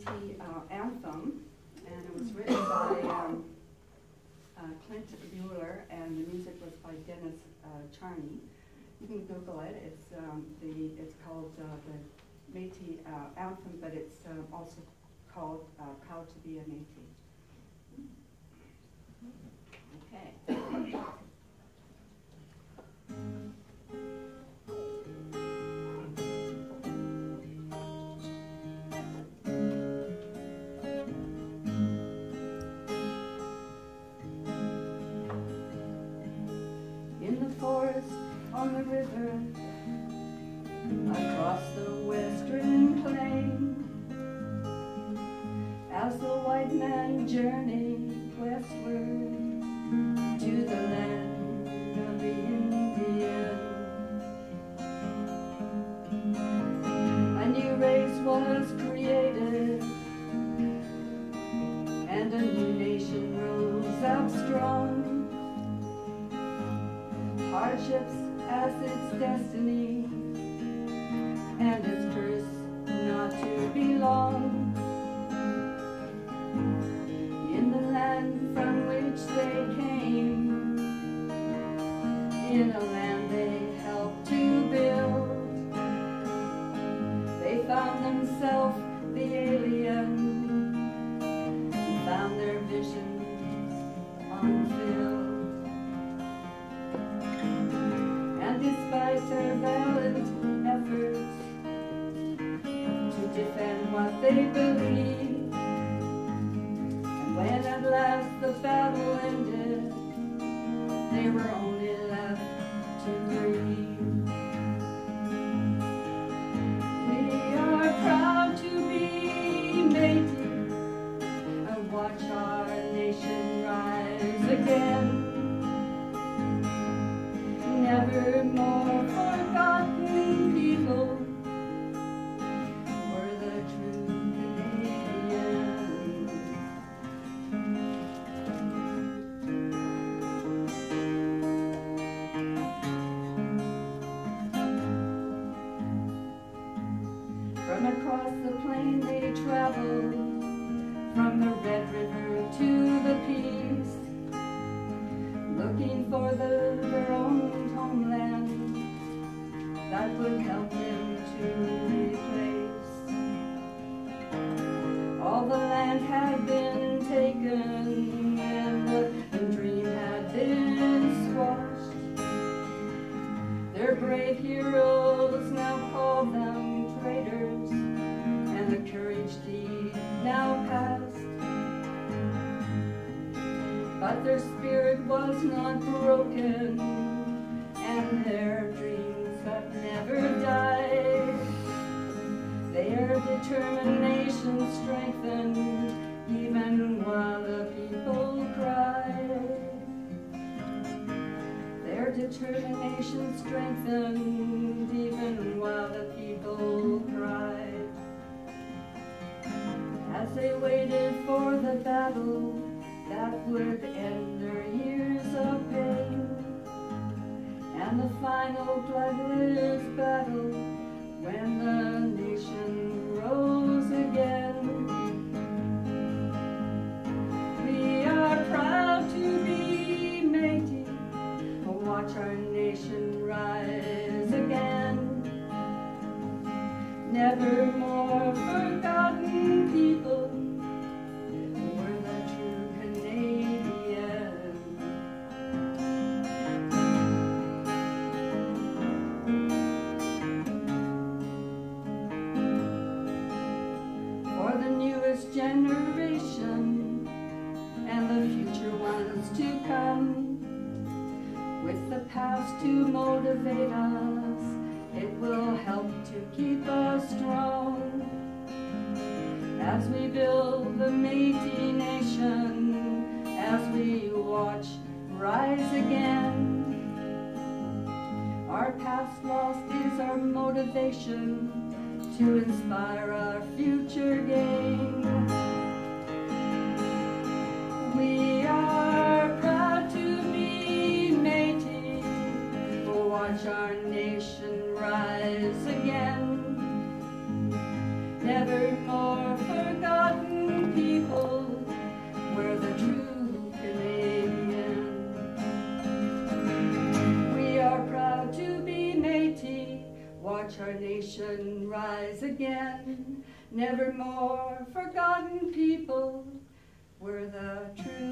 Métis uh, anthem, and it was written by um, uh, Clint Mueller, and the music was by Dennis uh, Charney. You can Google it. It's um, the it's called uh, the Métis uh, anthem, but it's um, also called uh, "Proud to Be a Métis." White in a land they helped to build they found themselves the alien and found their visions unfilled despite their valiant efforts to defend what they believed. And when at last the battle ended, they were again never more forgotten people were the true Canadians. From across the plain they traveled, Their brave heroes now call them traitors and the courage deed now past. But their spirit was not broken and their dreams have never died. Their determination strengthened even while the people cried. Determination strengthened even while the people cried. As they waited for the battle that would end their years of pain and the final bloodless battle when the More forgotten people the true. For the newest generation and the future ones to come. With the past to motivate us, As we build the Métis nation, as we watch rise again. Our past lost is our motivation to inspire our future gain. Nation rise again. Never more forgotten people, we're the true.